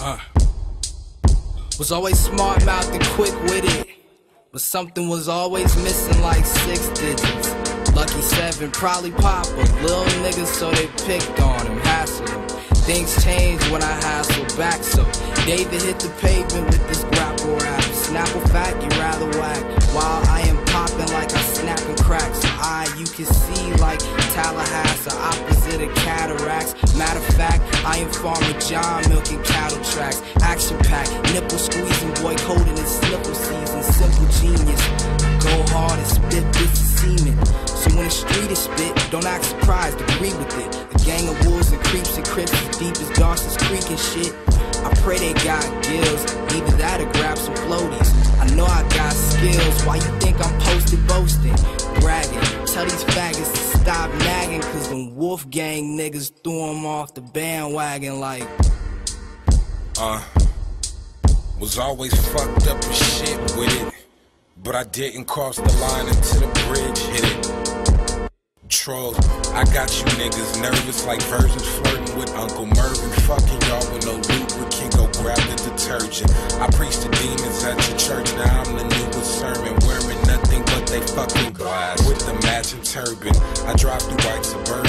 Uh. Was always smart mouthed and quick witted. But something was always missing like six digits. Lucky seven, probably pop Papa. Little niggas, so they picked on him, hassled him. Things changed when I hassled back, so David hit the pavement with this grapple rap. Snapple fat, you rather whack. While I am popping like I snapping cracks. So I, you can see like Tallahassee, opposite of cataracts. Matter of fact, I am Farmer John milking cattle tracks. Action pack, nipple squeezing, boy holding his slipper season. Simple genius. Go hard and spit this is semen. So when the street is spit, don't act surprised, agree with it. A gang of wolves and creeps and crips as deep as Dawson's Creek and shit. I pray they got gills, either that or grab some floaties. I know I got skills, why you think I'm posted boasting? Bragging, tell these faggots to stop cause them wolf gang niggas threw 'em off the bandwagon like. Uh, was always fucked up as shit with it. But I didn't cross the line until the bridge hit it. Trolls, I got you niggas nervous like virgins flirting with Uncle Mervin. Fucking y'all with no lubricant, go grab the detergent. I preach the demons at your church, now I'm the newest sermon. Wearing nothing but they fucking glass with the matching turban. I drive through white suburbans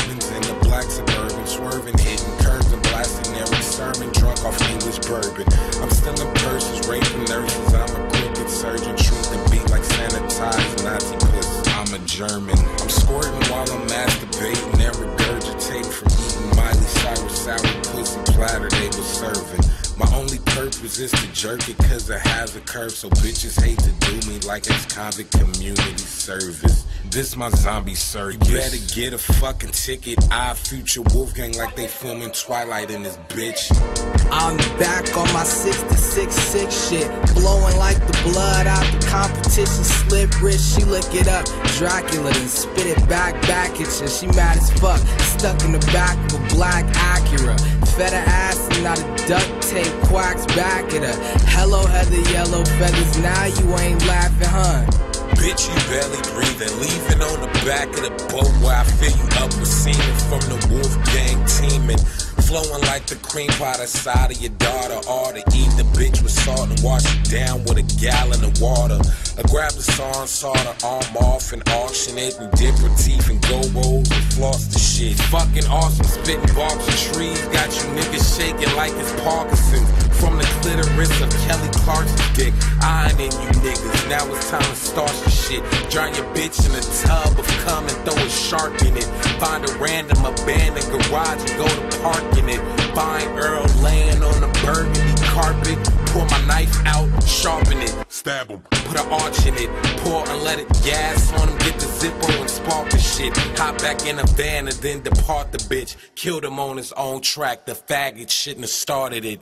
I'm a crooked surgeon, Truth and beat like sanitized Nazi pussy. I'm a German. I'm squirting while I'm masturbating and regurgitating from eating Miley Cyrus sour pussy platter they was serving. Is to jerk it cause it has a curve so bitches hate to do me like it's convict community service. This my zombie circus. You better get a fucking ticket. I future Wolfgang like they filming Twilight in this bitch. I'm back on my 66 6 shit. Blowing like the blood out the competition. Slip she lick it up. Dracula then spit it back, back at you. She mad as fuck. Stuck in the back of a black Acura. Fed her ass and not a duct tape quacks back at her. Hello, Heather, yellow feathers. Now you ain't laughing, huh? Bitch, you barely breathing. Leaving on the back of the boat where I fill you up with semen from the wolf gang teaming. Flowing like the cream pie the side of your daughter. Or to eat the bitch with salt and wash it down with a gallon of water. I grab the saw and saw the arm off and auction it and dip her teeth and go rolls and floss the shit. Fucking awesome, spitting barks and trees. Got you niggas shaking like it's Parkinson's. From the clitoris of Kelly Clarkson's dick. Ironing you niggas. Now it's time to start the shit. Drown your bitch in a tub of cum and throw a shark in it. Find a random abandoned garage and go to park in it. Find Earl laying on the burgundy carpet. Pull my knife out, sharpen it. Stab him. Put an arch in it, pour and let it gas on him, get the Zippo and spark the shit. Hop back in the van and then depart the bitch. Killed him on his own track, the faggot shouldn't have started it.